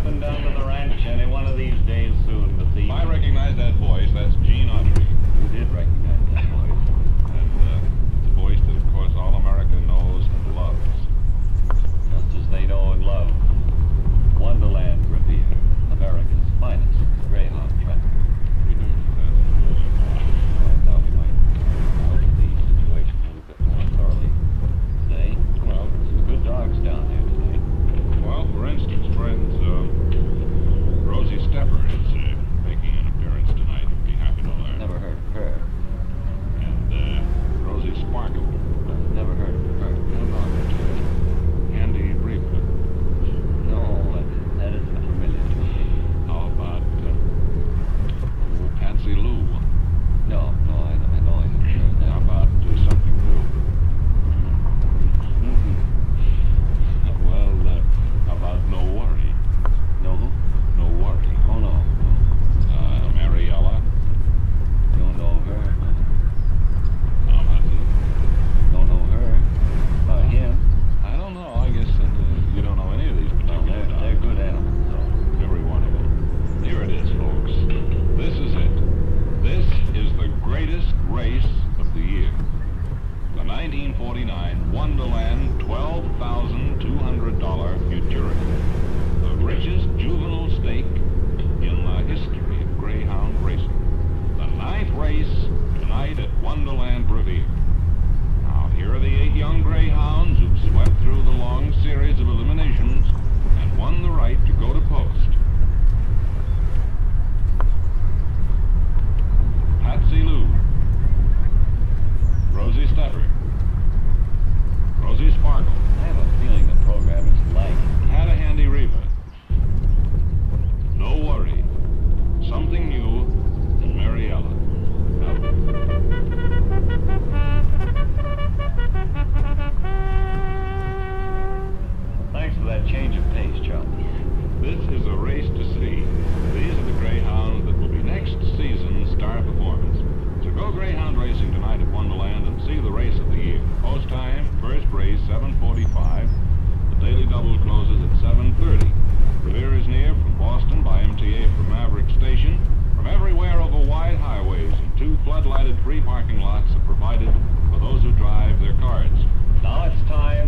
up and down to the ranch any one of these days soon, but. Wonderland $12,200 Futurity, the richest juvenile stake in the history of greyhound racing. The ninth race tonight at Wonderland Revere. Now here are the eight young greyhounds that change of pace, Charlie. This is a race to see. These are the greyhounds that will be next season's star performance. So go greyhound racing tonight at Wonderland and see the race of the year. Post time, first race, 7.45. The daily double closes at 7.30. Revere is near from Boston by MTA from Maverick Station. From everywhere over wide highways and two floodlighted free parking lots are provided for those who drive their cars. Now it's time